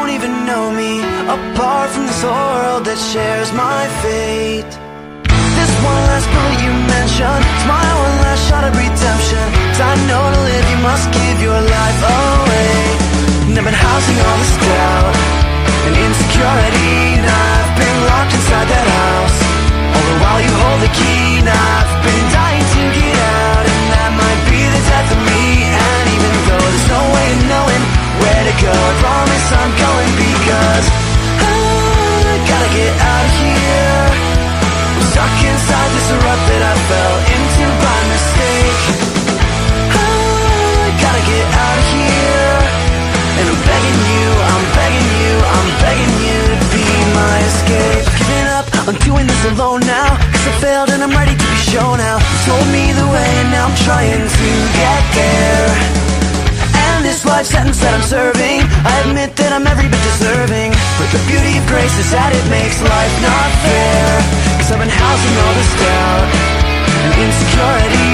don't even know me Apart from this world that shares my fate. This one last bullet you mentioned smile, one last shot I'm doing this alone now. Cause I failed and I'm ready to be shown out You told me the way and now I'm trying to get there. And this life sentence that I'm serving I admit that I'm every bit deserving. But the beauty of grace is that it makes life not fair. Cause I've been housing all this doubt And insecurity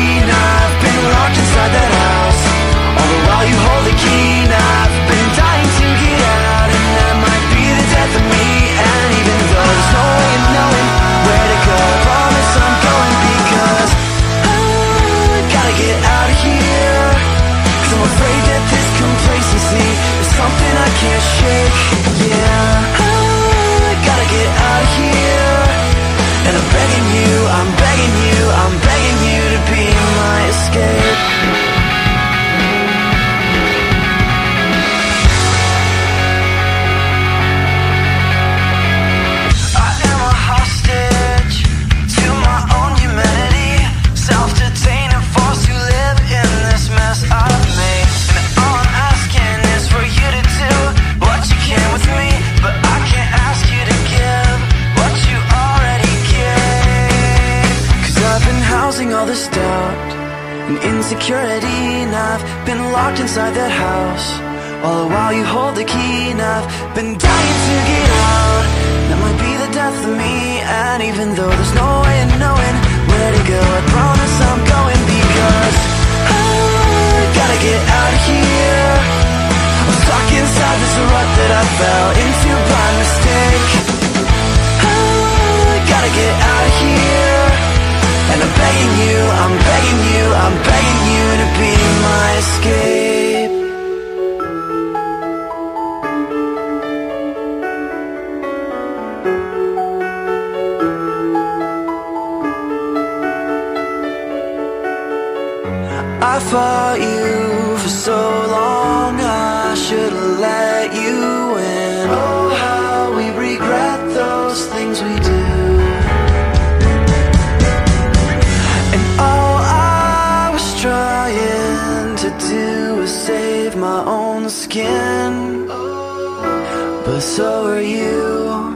afraid that this complacency. Is something I can't shake. Yeah all this doubt and insecurity, and I've been locked inside that house. All the while you hold the key, and I've been dying to get out. I fought you for so long, I should've let you in. Oh, how we regret those things we do. And all I was trying to do was save my own skin. But so are you.